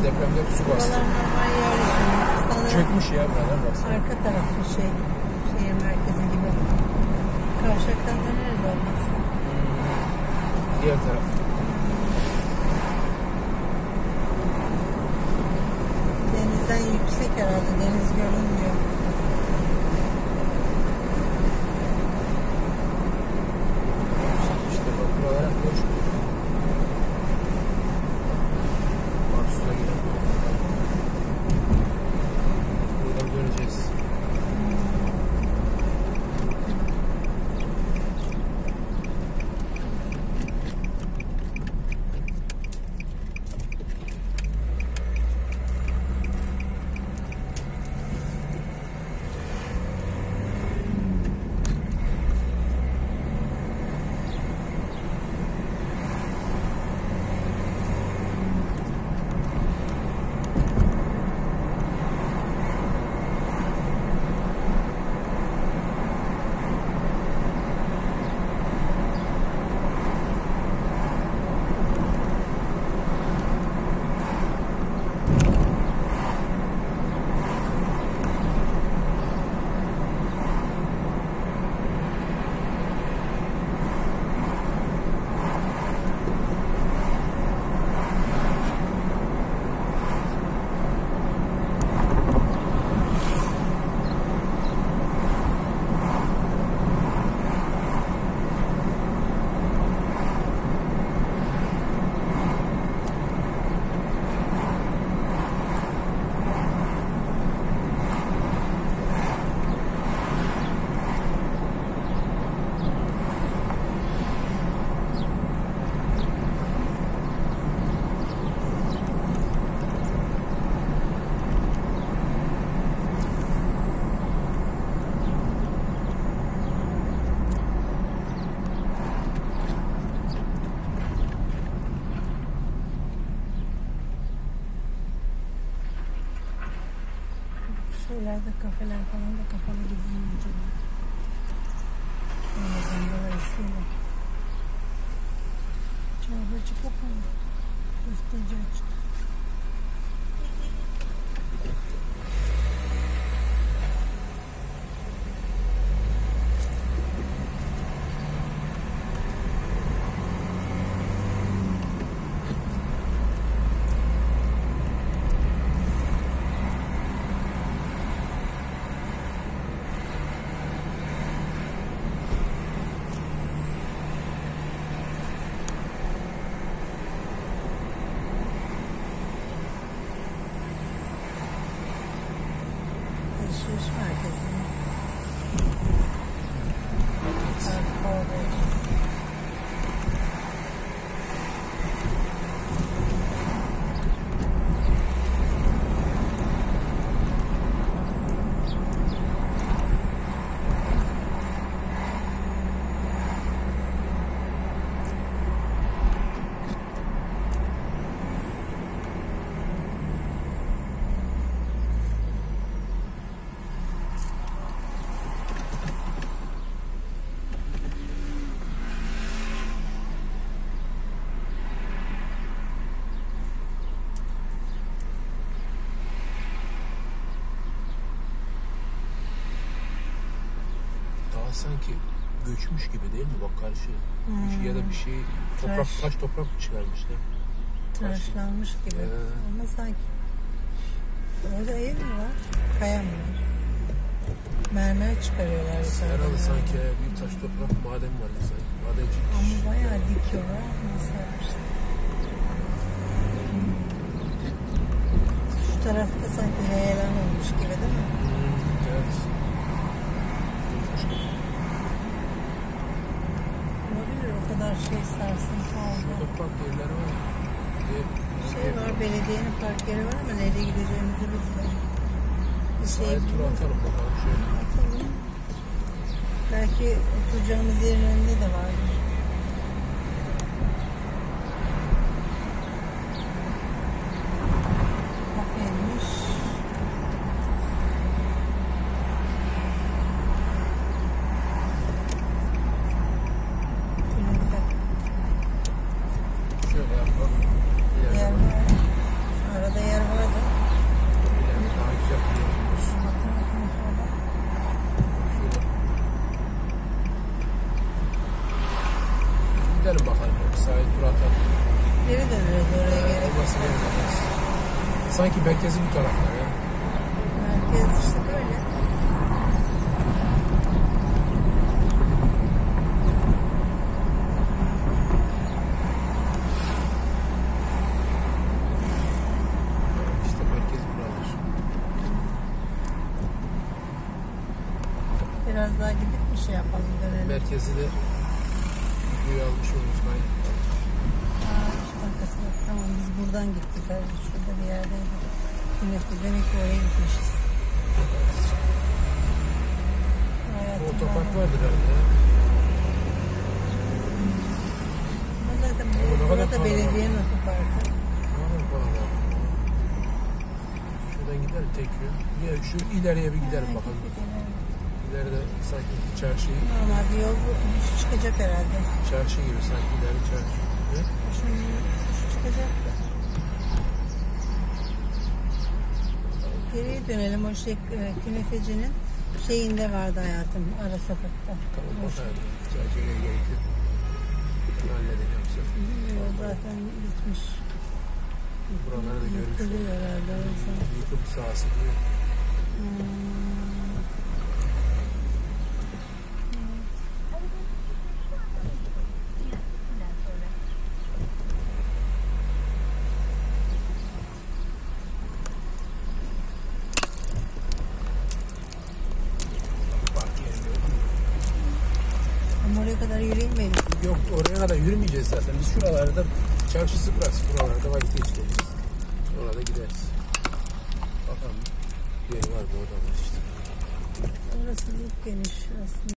Su Buralar bastı. Çökmüş ya buralar baksana. arka tarafı şey, şehir merkezi gibi. Kavşaktan döneriz olmazsa. Diğer taraf. Denizden yüksek herhalde. Deniz görünmüyor. Şeylerde kafeler falan da kapalı gibi mi acaba? Ramazan dolayısıyla. Çorbacı kapalı. Köfteci açık. Alışveriş merkezi. Park Forward. Daha sanki göçmüş gibi değil mi bak karşı? Bir şey ya da bir şey toprak Taş. taş, toprak çıkarmışlar. Tıraşlanmış gibi. Ee. Ama sanki orada ev mi var? Kaya mı var? Mermer çıkarıyorlar. Herhalde sanki bir taş toprak maden var ya sanki. Madenci. Ama bayağı dikiyorlar. Nasıl yapmışlar? Şu tarafta sanki heyelan olmuş gibi değil mi? Hmm, evet. Gibi. Olabilir o kadar şey sarsıntı oldu. Toprak yerleri var. Şey var belediyenin park yeri var ama nereye gideceğimizi bilsem. Bir şey bulur. atalım bakalım şöyle. Atalım. Belki oturacağımız yerin önünde de vardır. Kafeymiş. Künefe. Şöyle yapalım. Yer İleride var. Arada yer var da sanki merkezi bu tarafta ya. Merkez işte böyle. İşte merkez buralar. Biraz daha gidip bir şey yapalım dönelim. Merkezi de videoyu almış oluruz gayet. Aa, şu arkası bak. Tamam biz buradan gittik. Abi. Şurada bir yerdeydik. Demek ki, demek ki oraya gitmişiz. Hayatım otopark var. vardır herhalde. Ama zaten bu, burada belediyenin otoparkı. Şuradan gidelim tek yön. Ya şu ileriye bir gidelim Ha, bakalım. İleride sanki çarşı, Normal bir yol bu. Şu çıkacak herhalde. çarşı gibi sanki ileri çarşı. Şunun şu çıkacak da. Geriye dönelim. O şey, e, künefecinin şeyinde vardı hayatım. Ara sokakta. Tamam O bakalım. Çarşıya gerek yok. Halledeceğim size. Yol zaten bitmiş. Buraları da görmüş Yıkılıyor herhalde. o yüzden. Yıkım sahası diyor. Hmm. Park yeri gördüm. Ama oraya kadar yürüyemeyiz. Yok oraya kadar yürümeyeceğiz zaten. Biz şuralarda çarşısı burası. Buralarda vakit geçireceğiz. Orada gideriz. Bakalım. Bir yer var mı orada var işte. Orası büyük geniş aslında.